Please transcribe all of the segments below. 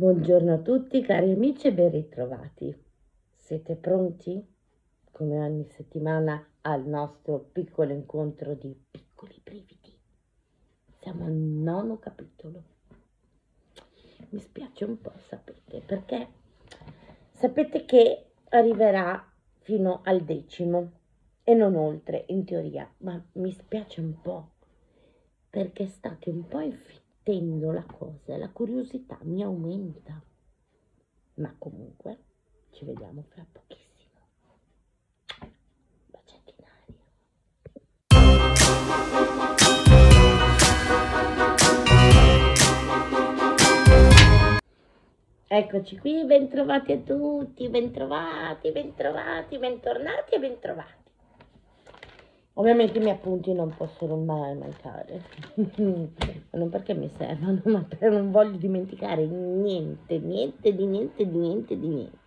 Buongiorno a tutti cari amici e ben ritrovati. Siete pronti? Come ogni settimana al nostro piccolo incontro di piccoli brividi. Siamo al nono capitolo. Mi spiace un po', sapete, perché sapete che arriverà fino al decimo e non oltre in teoria, ma mi spiace un po' perché state un po' infittati sentendo la cosa, la curiosità mi aumenta. Ma comunque ci vediamo fra pochissimo. Bacetti in aria. Eccoci qui, bentrovati a tutti, bentrovati, bentrovati, bentornati e bentrovati. Ovviamente i miei appunti non possono mai mancare, non perché mi servono, ma perché non voglio dimenticare niente, niente di niente di niente di niente.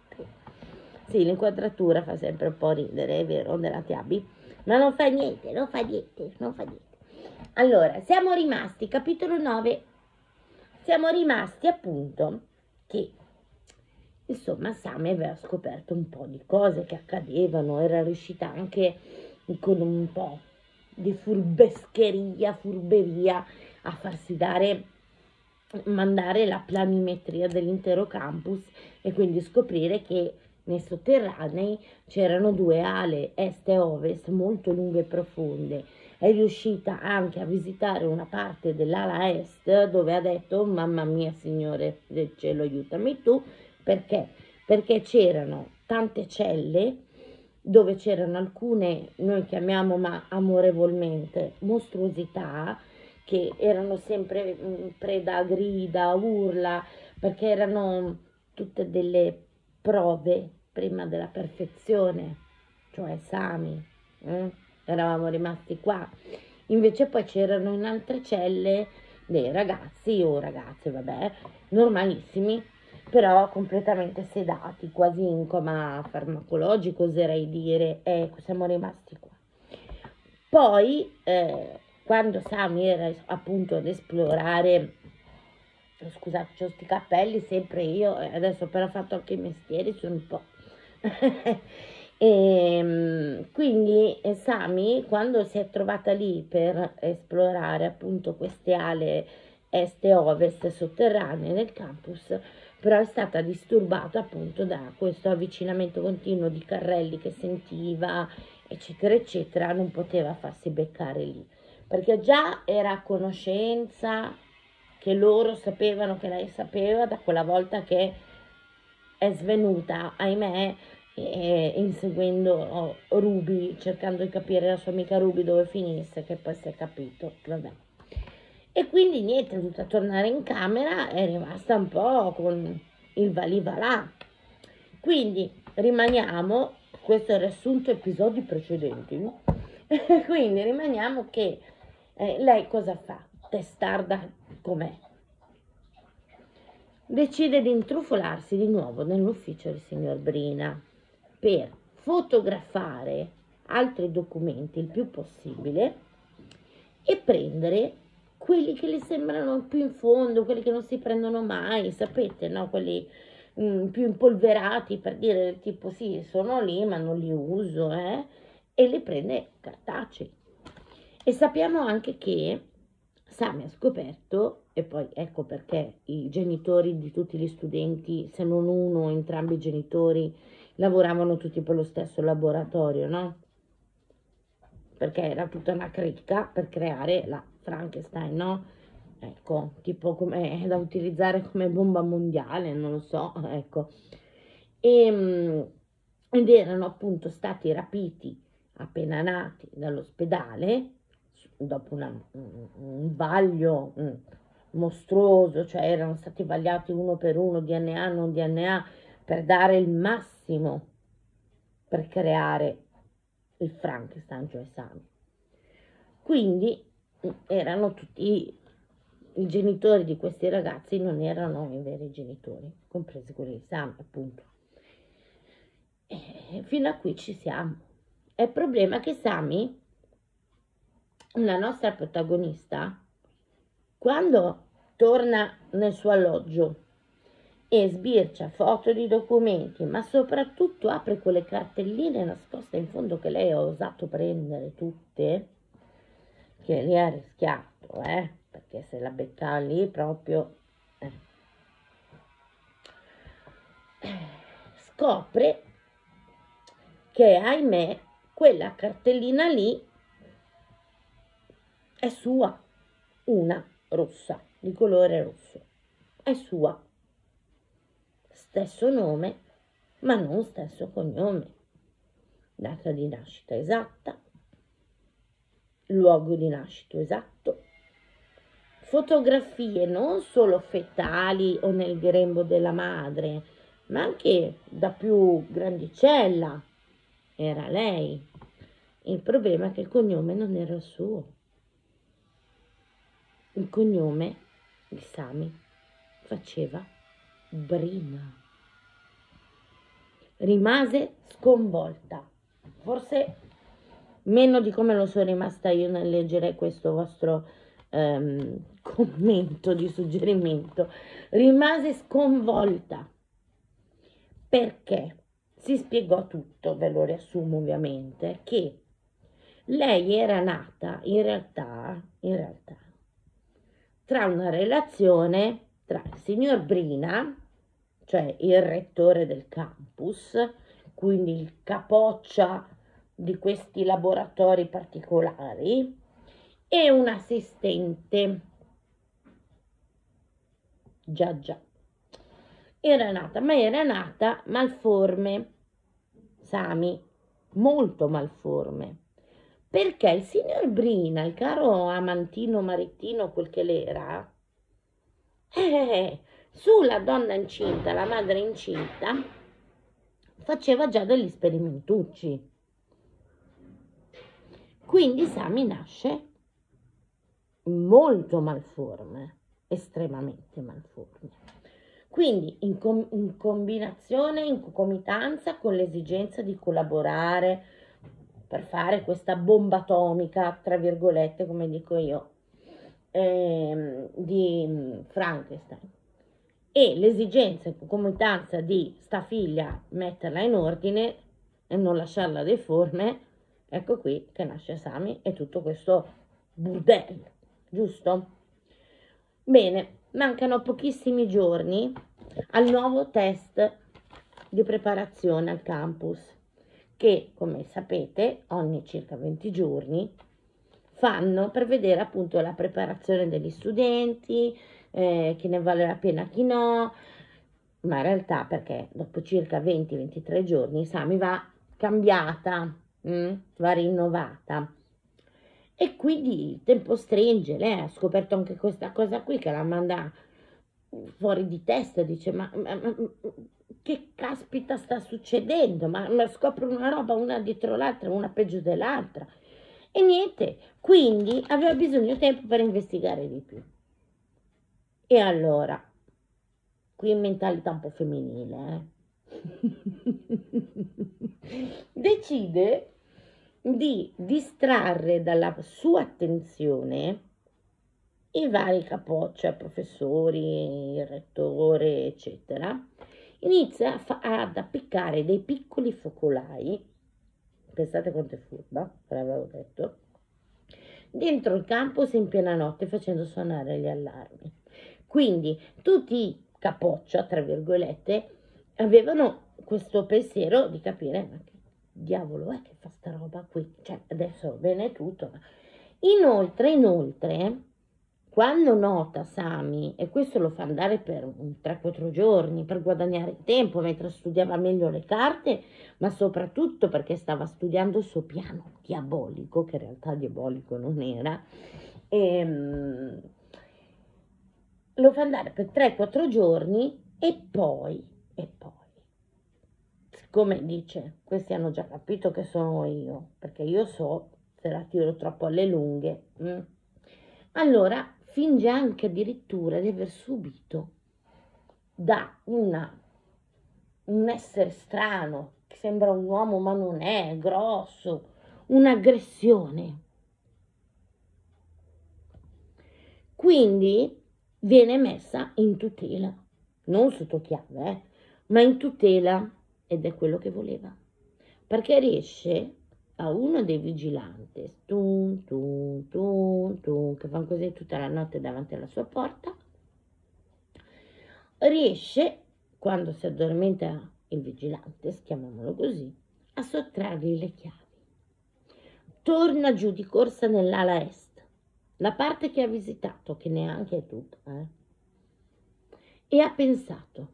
Sì, l'inquadratura fa sempre un po' ridere, è vero, della Tiabi, ma non fa niente, non fa niente, non fa niente. Allora, siamo rimasti, capitolo 9, siamo rimasti appunto che, insomma, Sami aveva scoperto un po' di cose che accadevano, era riuscita anche con un po' di furbescheria, furberia a farsi dare mandare la planimetria dell'intero campus e quindi scoprire che nei sotterranei c'erano due ale est e ovest molto lunghe e profonde. È riuscita anche a visitare una parte dell'ala est dove ha detto mamma mia signore del cielo aiutami tu perché? Perché c'erano tante celle dove c'erano alcune, noi chiamiamo ma amorevolmente, mostruosità che erano sempre mm, preda a grida, urla, perché erano tutte delle prove prima della perfezione, cioè esami. Eh? Eravamo rimasti qua. Invece poi c'erano in altre celle dei ragazzi o ragazze, vabbè, normalissimi, però completamente sedati, quasi in coma farmacologico, oserei dire. Ecco, siamo rimasti qua. Poi, eh, quando Sami era appunto ad esplorare, scusate, ho questi cappelli, sempre io, adesso però ho fatto anche i mestieri, sono un po'... e, ehm, quindi eh, Sami, quando si è trovata lì per esplorare appunto queste ale est e ovest sotterranee nel campus, però è stata disturbata appunto da questo avvicinamento continuo di carrelli che sentiva, eccetera, eccetera, non poteva farsi beccare lì, perché già era a conoscenza che loro sapevano che lei sapeva da quella volta che è svenuta, ahimè, e, inseguendo Ruby, cercando di capire la sua amica Ruby dove finisse, che poi si è capito, vabbè. E quindi niente, è dovuta tornare in camera, è rimasta un po' con il valivalà. Quindi rimaniamo, questo è il riassunto episodi precedenti, no? quindi rimaniamo che eh, lei cosa fa? Testarda com'è. Decide di intrufolarsi di nuovo nell'ufficio del signor Brina per fotografare altri documenti il più possibile e prendere quelli che le sembrano più in fondo, quelli che non si prendono mai, sapete, no? Quelli mh, mm, più impolverati per dire tipo sì, sono lì ma non li uso, eh? E li prende cartacei. E sappiamo anche che Sami ha scoperto, e poi ecco perché i genitori di tutti gli studenti, se non uno, entrambi i genitori, lavoravano tutti per lo stesso laboratorio, no? Perché era tutta una cricca per creare la Frankenstein, no? Ecco, tipo come da utilizzare come bomba mondiale, non lo so, ecco. E, ehm, ed erano appunto stati rapiti appena nati dall'ospedale dopo una, un vaglio mostruoso, cioè erano stati vagliati uno per uno, DNA, non DNA, per dare il massimo per creare il Frankenstein, cioè Sami. Quindi erano tutti i genitori di questi ragazzi non erano i veri genitori, compresi quelli di Sam, appunto. E fino a qui ci siamo. il problema è che Sami, la nostra protagonista, quando torna nel suo alloggio e sbircia foto di documenti, ma soprattutto apre quelle cartelline nascoste in fondo che lei ha osato prendere tutte, che lì ha rischiato, eh, perché se la beccava lì proprio... Eh. Scopre che, ahimè, quella cartellina lì è sua, una rossa, di colore rosso, è sua stesso nome, ma non stesso cognome. Data di nascita esatta, luogo di nascita esatto, fotografie non solo fetali o nel grembo della madre, ma anche da più grandicella. Era lei. Il problema è che il cognome non era il suo. Il cognome di Sami faceva Brina rimase sconvolta. Forse meno di come lo sono rimasta io nel leggere questo vostro ehm, commento di suggerimento. Rimase sconvolta perché si spiegò tutto, ve lo riassumo ovviamente, che lei era nata in realtà, in realtà tra una relazione tra il signor Brina cioè il rettore del campus, quindi il capoccia di questi laboratori particolari, e un assistente. Già, già. Era nata, ma era nata malforme, Sami, molto malforme. Perché il signor Brina, il caro amantino marittino, quel che l'era, eh, sulla donna incinta, la madre incinta, faceva già degli sperimentucci. Quindi Sami nasce molto malforme, estremamente malforme. Quindi in, com- in combinazione, in concomitanza con l'esigenza di collaborare per fare questa bomba atomica, tra virgolette, come dico io, ehm, di Frankenstein e l'esigenza e concomitanza di sta figlia metterla in ordine e non lasciarla deforme, ecco qui che nasce Sami e tutto questo burdello, giusto? Bene, mancano pochissimi giorni al nuovo test di preparazione al campus che, come sapete, ogni circa 20 giorni fanno per vedere appunto la preparazione degli studenti, eh, chi ne vale la pena, chi no, ma in realtà perché dopo circa 20-23 giorni Sami va cambiata, mm, va rinnovata. E quindi il tempo stringe, lei ha scoperto anche questa cosa qui che la manda fuori di testa, dice ma, ma, ma che caspita sta succedendo? Ma, ma scopre una roba una dietro l'altra, una peggio dell'altra. E niente, quindi aveva bisogno di tempo per investigare di più. E allora, qui in mentalità un po' femminile, eh? decide di distrarre dalla sua attenzione i vari capoccia, professori, il rettore, eccetera, inizia fa- ad appiccare dei piccoli focolai, pensate quanto è furba, ve l'avevo detto, dentro il campus in piena notte facendo suonare gli allarmi. Quindi tutti i capoccia, tra virgolette, avevano questo pensiero di capire ma che diavolo è che fa sta roba qui? Cioè, adesso bene tutto. Inoltre, inoltre, quando nota Sami, e questo lo fa andare per 3-4 giorni per guadagnare tempo mentre studiava meglio le carte, ma soprattutto perché stava studiando il suo piano diabolico, che in realtà diabolico non era, e, ehm, lo fa andare per 3-4 giorni e poi, e poi, siccome dice, questi hanno già capito che sono io, perché io so se la tiro troppo alle lunghe? Mm, allora finge anche addirittura di aver subito da una, un essere strano, che sembra un uomo ma non è, grosso, un'aggressione. Quindi viene messa in tutela non sotto chiave, eh, ma in tutela ed è quello che voleva. Perché riesce a uno dei vigilanti, tun, tun, tun, tun, che fanno così tutta la notte davanti alla sua porta, riesce, quando si addormenta il vigilante, chiamiamolo così, a sottrargli le chiavi. Torna giù di corsa nell'ala est, la parte che ha visitato, che neanche è tutta, eh? e ha pensato,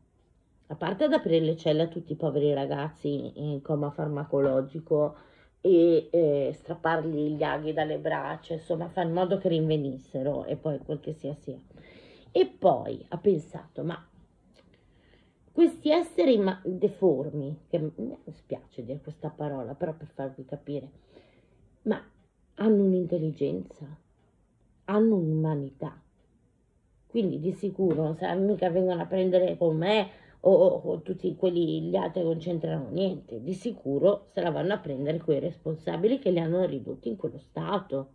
a parte ad aprire le celle a tutti i poveri ragazzi in coma farmacologico e eh, strappargli gli aghi dalle braccia, insomma, fare in modo che rinvenissero e poi quel che sia sia. E poi ha pensato, ma questi esseri ma- deformi, che mi spiace dire questa parola, però per farvi capire, ma hanno un'intelligenza, hanno un'umanità. Quindi di sicuro saranno mica vengono a prendere con me o, o, tutti quelli, gli altri non c'entrano niente. Di sicuro se la vanno a prendere quei responsabili che li hanno ridotti in quello stato.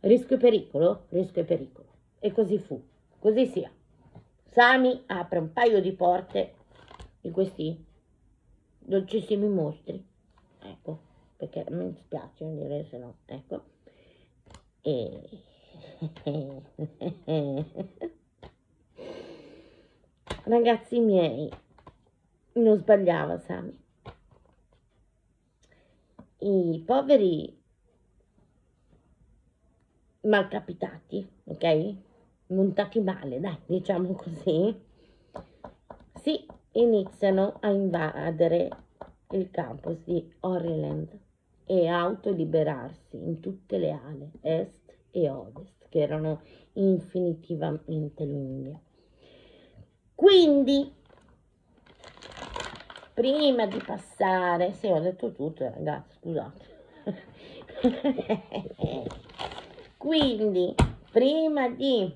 Rischio e pericolo, rischio e pericolo. E così fu, così sia. Sami apre un paio di porte di questi dolcissimi mostri. Ecco, perché mi spiace dire se no, ecco. E... Ragazzi miei, non sbagliava Sami. I poveri malcapitati, ok? montati male, dai, diciamo così, si iniziano a invadere il campus di Oriland e autoliberarsi in tutte le ale, est e ovest, che erano infinitivamente lunghe. Quindi, prima di passare, sì, ho detto tutto, ragazzi, scusate. Quindi, prima di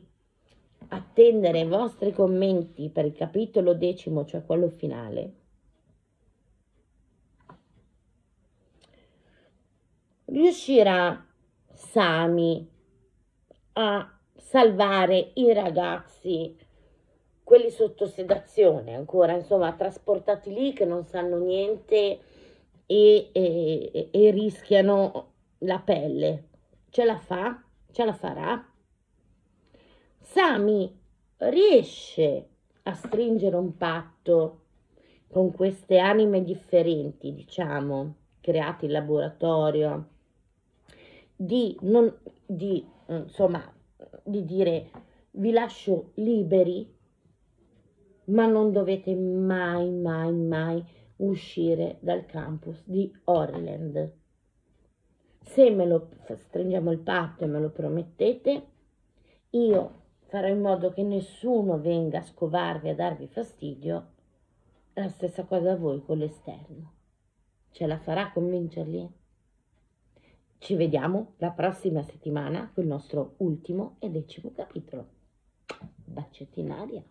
attendere i vostri commenti per il capitolo decimo, cioè quello finale, riuscirà Sami a salvare i ragazzi, quelli sotto sedazione ancora, insomma, trasportati lì che non sanno niente e, e, e rischiano la pelle. Ce la fa? Ce la farà? Sami riesce a stringere un patto con queste anime differenti, diciamo, create in laboratorio, di, non, di, insomma, di dire vi lascio liberi, ma non dovete mai, mai, mai uscire dal campus di Orland. Se me lo stringiamo il patto e me lo promettete, io farò in modo che nessuno venga a scovarvi, a darvi fastidio, la stessa cosa a voi con l'esterno. Ce la farà convincerli? Ci vediamo la prossima settimana con il nostro ultimo e decimo capitolo. Bacetti in aria.